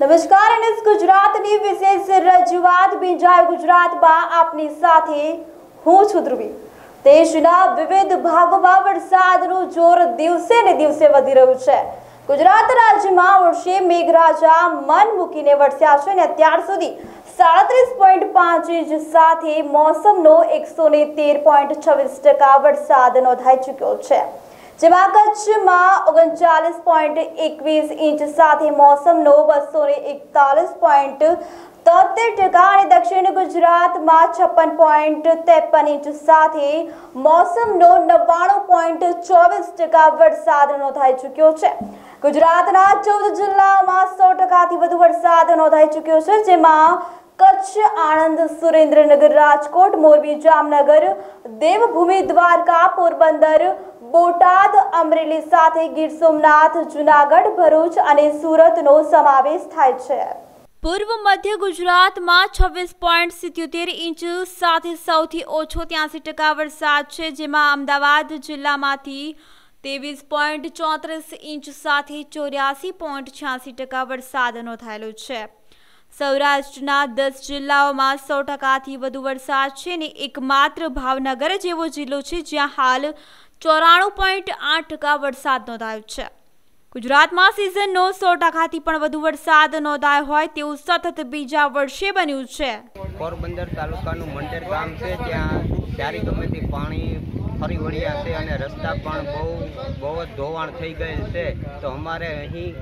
નમસ્કાર એનએસ ગુજરાતની વિશેષ રજૂઆત બીજાય ગુજરાતમાં આપની સાથે હું છું ધ્રુવી. દેશના વિવિધ ભાગોમાં વરસાદનું જોર દિવસે ને દિવસે વધી રહ્યું છે. ગુજરાત રાજ્યમાં વર્ષે મેઘરાજા મન મૂકીને વરસ્યા છે અને અત્યાર સુધી સાડત્રીસ પોઈન્ટ પાંચ ઇંચ સાથે મોસમનો એકસો ને તેર પોઈન્ટ છવ્વીસ ટકા વરસાદ નોંધાઈ ચૂક્યો છે. જેમાં કચ્છમાં ઓગણચાલીસ પોઈન્ટ એકવીસ ઇંચ સાથે મોસમનો બસો ને એકતાલીસ પોઈન્ટ તોતેર ટકા અને દક્ષિણ ગુજરાતમાં છપ્પન પોઈન્ટ ત્રેપન ઇંચ સાથે મોસમનો નવ્વાણું પોઈન્ટ ચોવીસ ટકા વરસાદ નોંધાઈ ચૂક્યો છે ગુજરાતના ચૌદ જિલ્લામાં સો ટકાથી વધુ વરસાદ નોંધાઈ ચૂક્યો છે જેમાં કચ્છ, આણંદ, સુરેન્દ્રનગર, રાજકોટ, મોરબી, જામનગર, દેવભૂમિ, દ્વારકા, પોરબંદર, બોટાદ, અમરેલી સાથે ગીર સોમનાથ, જુનાગઢ, ભરૂચ અને સુરતનો સમાવેશ થાય છે. પૂર્વ મધ્ય ગુજરાતમાં છવ્વીસ પોઈન્ટ સિત્યોતેર ઇંચ સાથે સૌથી ઓછો ત્યાંસી ટકા વરસાદ છે, જેમાં અમદાવાદ જિલ્લામાંથી ત્રેવીસ પોઈન્ટ ચોત્રીસ ઇંચ સાથે ચોર્યાસી પોઈન્ટ છ્યાસી ટકા વરસાદ નોંધાયેલો છે. સૌરાષ્ટ્રના દસ જિલ્લાઓમાં સો ટકાથી વધુ વરસાદ છે ને એકમાત્ર ભાવનગર જેવો જિલ્લો છે જ્યાં હાલ ચોરાણું પોઈન્ટ આઠ ટકા વરસાદ નોંધાયો છે. ગુજરાતમાં સિઝનનો સો ટકાથી પણ વધુ વરસાદ નોંધાયો હોય તેવું સતત બીજા વર્ષે બન્યું છે. પોરબંદર તાલુકાનું મંડેર ગામ છે, ત્યાં ચારી ગમેથી પાણી ફરી વળ્યા છે અને રસ્તા પણ બહુ બહુ જ ધોવાણ થઈ ગયેલ છે. તો અમારે અહીં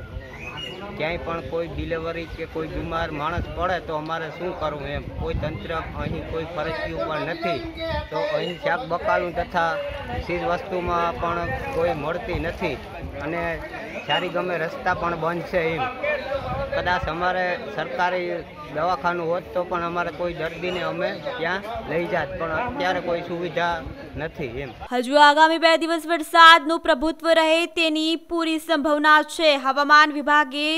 ક્યાંય પણ કોઈ ડિલિવરી કે કોઈ બીમાર માણસ પડે તો અમારે શું કરવું એમ? કોઈ તંત્ર અહીં કોઈ ફરજિયું પણ નથી. તો અહીં શાક બકાલું તથા ચીજ વસ્તુમાં પણ કોઈ મળતી નથી. અને સારી ગમે રસ્તા પણ બંધ છે એમ. કદાચ અમારે સરકારી દવાખાનું હોત તો પણ અમારે કોઈ દર્દીને અમે ત્યાં લઈ જાત, પણ અત્યારે કોઈ સુવિધા નથી એમ. હજુ આગામી બે દિવસ વરસાદનું પ્રભુત્વ રહે તેની પૂરી સંભાવના છે. હવામાન વિભાગે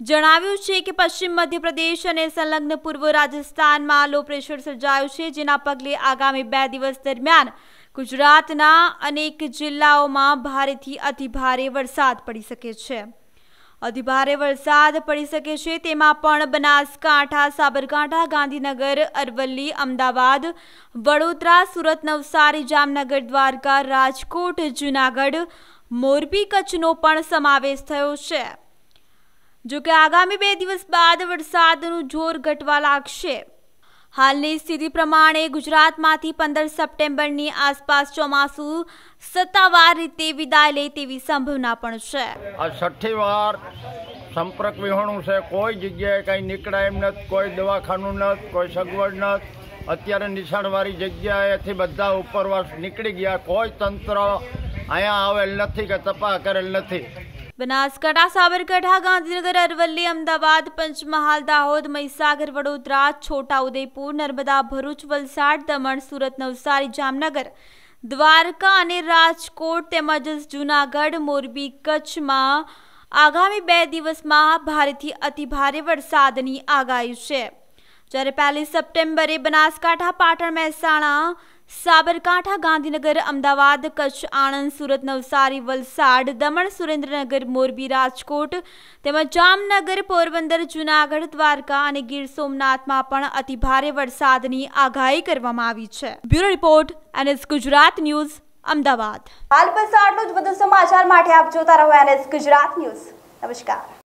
જણાવ્યું છે કે પશ્ચિમ મધ્યપ્રદેશ અને સંલગ્ન પૂર્વ રાજસ્થાનમાં લો પ્રેશર સર્જાયું છે, જેના પગલે આગામી બે દિવસ દરમિયાન ગુજરાતના અનેક જિલ્લાઓમાં ભારેથી અતિભારે વરસાદ પડી શકે છે. અતિભારે વરસાદ પડી શકે છે. તેમાં પણ બનાસકાંઠા, સાબરકાંઠા, ગાંધીનગર, અરવલ્લી, અમદાવાદ, વડોદરા, સુરત, નવસારી, જામનગર, દ્વારકા, રાજકોટ, જૂનાગઢ, મોરબી કચ્છનો પણ સમાવેશ થયો છે. જોકે આગામી બે દિવસ બાદ વરસાદનું જોર ઘટવા લાગશે. હાલની સ્થિતિ પ્રમાણે ગુજરાતમાંથી પંદર સપ્ટેમ્બરની આસપાસ ચોમાસું સત્તાવાર રીતે વિદાય લે તેવી સંભાવના પણ છે. આ છઠ્ઠી વાર સંપર્ક વિહોણું છે. કોઈ જગ્યાએ કંઈ નીકળાય એમ નથી, કોઈ દવાખાનું નથી, કોઈ સગવડ નથી. અત્યારે નિશાળવાળી જગ્યાએથી બધા ઉપરવાસ નીકળી ગયા. કોઈ તંત્ર અહીંયા આવેલ નથી કે તપાસ કરેલ નથી. બનાસકાંઠા, સાબરકાંઠા, ગાંધીનગર, અરવલ્લી, અમદાવાદ, પંચમહાલ, દાહોદ, મહીસાગર, વડોદરા, છોટાઉદેપુર, નર્મદા, ભરૂચ, વલસાડ, દમણ, સુરત, નવસારી, જામનગર, દ્વારકા અને રાજકોટ તેમજ જૂનાગઢ, મોરબી, કચ્છમાં આગામી બે દિવસમાં ભારેથી અતિભારે વરસાદની આગાહી છે. જ્યારે પહેલી સપ્ટેમ્બરે બનાસકાંઠા, પાટણ, મહેસાણા સાબરકાંઠા, ગાંધીનગર, અમદાવાદ, કચ્છ, આણંદ, સુરત, નવસારી, વલસાડ, દમણ, સુરેન્દ્રનગર, મોરબી, રાજકોટ તેમજ જામનગર, પોરબંદર, જૂનાગઢ, દ્વારકા અને ગીર સોમનાથમાં પણ અતિભારે વરસાદની આગાહી કરવામાં આવી છે. Bureau report, NS Gujarat news, Ahmedabad. હાલ બસ આટલું જ વધુ સમાચાર માટે આપ જોતા રહો એનએસ ગુજરાત ન્યૂઝ. નમસ્કાર.